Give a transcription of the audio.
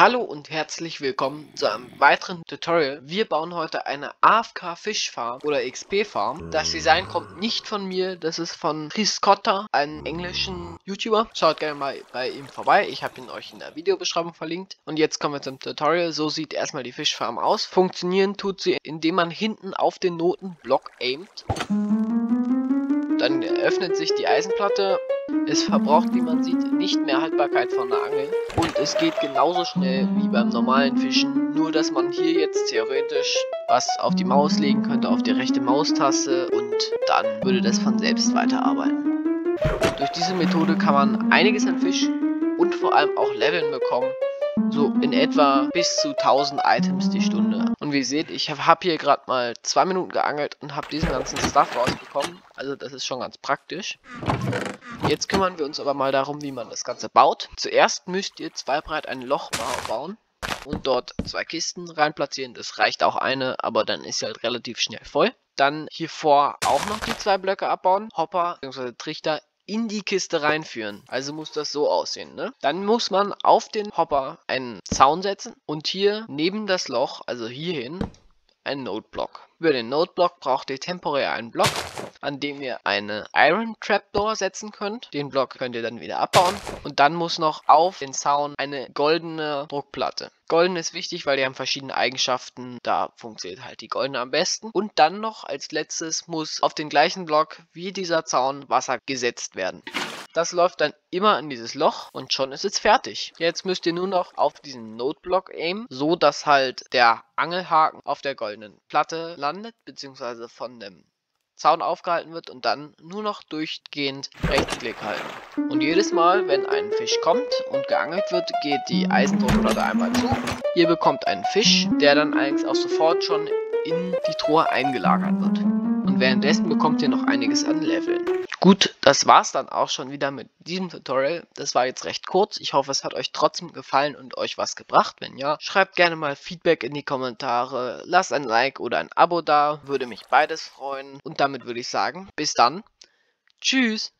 Hallo und herzlich willkommen zu einem weiteren Tutorial. Wir bauen heute eine AFK Fischfarm oder XP Farm. Das Design kommt nicht von mir, das ist von Chris Cotta, einem englischen YouTuber. Schaut gerne mal bei ihm vorbei, ich habe ihn euch in der Videobeschreibung verlinkt. Und jetzt kommen wir zum Tutorial. So sieht erstmal die Fischfarm aus. Funktionieren tut sie, indem man hinten auf den Notenblock aimt. Dann öffnet sich die Eisenplatte es verbraucht, wie man sieht, nicht mehr Haltbarkeit von der Angel. Und es geht genauso schnell wie beim normalen Fischen, nur dass man hier jetzt theoretisch was auf die Maus legen könnte, auf die rechte Maustaste. Und dann würde das von selbst weiterarbeiten. Durch diese Methode kann man einiges an Fisch und vor allem auch Leveln bekommen, so in etwa bis zu 1000 Items die Stunde. Und wie ihr seht, ich habe hab hier gerade mal zwei Minuten geangelt und habe diesen ganzen Stuff rausbekommen. Also das ist schon ganz praktisch. Jetzt kümmern wir uns aber mal darum, wie man das Ganze baut. Zuerst müsst ihr zwei breit ein Loch bauen und dort zwei Kisten rein platzieren. Das reicht auch eine, aber dann ist sie halt relativ schnell voll. Dann hier vor auch noch die zwei Blöcke abbauen. Hopper bzw. Trichter in die Kiste reinführen. Also muss das so aussehen, ne? Dann muss man auf den Hopper einen Zaun setzen und hier neben das Loch, also hierhin, einen Noteblock. Über den Noteblock braucht ihr temporär einen Block, an dem ihr eine Iron Trapdoor setzen könnt. Den Block könnt ihr dann wieder abbauen. Und dann muss noch auf den Zaun eine goldene Druckplatte. Golden ist wichtig, weil die haben verschiedene Eigenschaften. Da funktioniert halt die goldene am besten. Und dann noch als letztes muss auf den gleichen Block wie dieser Zaun Wasser gesetzt werden. Das läuft dann immer in dieses Loch und schon ist es fertig. Jetzt müsst ihr nur noch auf diesen Noteblock aimen, so dass halt der Angelhaken auf der goldenen Platte landet, beziehungsweise von dem Zaun aufgehalten wird und dann nur noch durchgehend Rechtsklick halten. Und jedes Mal, wenn ein Fisch kommt und geangelt wird, geht die Eisendruckplatte einmal zu. Ihr bekommt einen Fisch, der dann allerdings auch sofort schon in die Truhe eingelagert wird. Und währenddessen bekommt ihr noch einiges an Leveln. Gut, das war's dann auch schon wieder mit diesem Tutorial. Das war jetzt recht kurz. Ich hoffe, es hat euch trotzdem gefallen und euch was gebracht. Wenn ja, schreibt gerne mal Feedback in die Kommentare. Lasst ein Like oder ein Abo da. Würde mich beides freuen. Und damit würde ich sagen, bis dann. Tschüss.